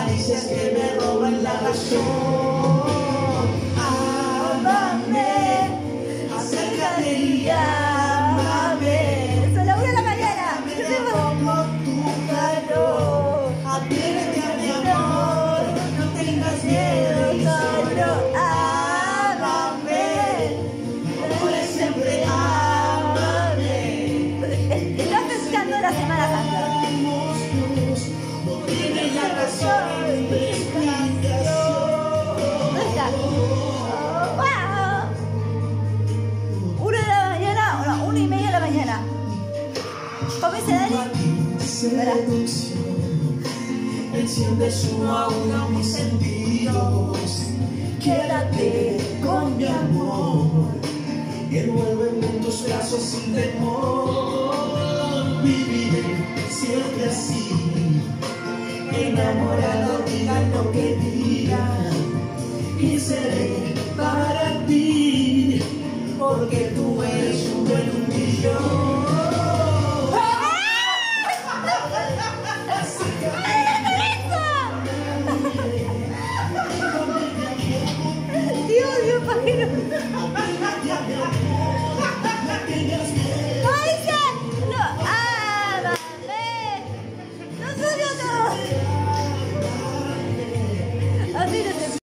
caricias que me roban la razón. Amame, acércate y amame. Son las una de la mañana. Amame como tu calor. Atrévete a mi amor, no tengas miedo, solo amame. Por siempre amame. Estás festejando la Semana Comienza Dani. Seducción enciende su aura mis sentidos. Quédate con mi amor y envuélveme en tus brazos sin temor. Viviré siempre así, enamorado, digan lo que digan y seré para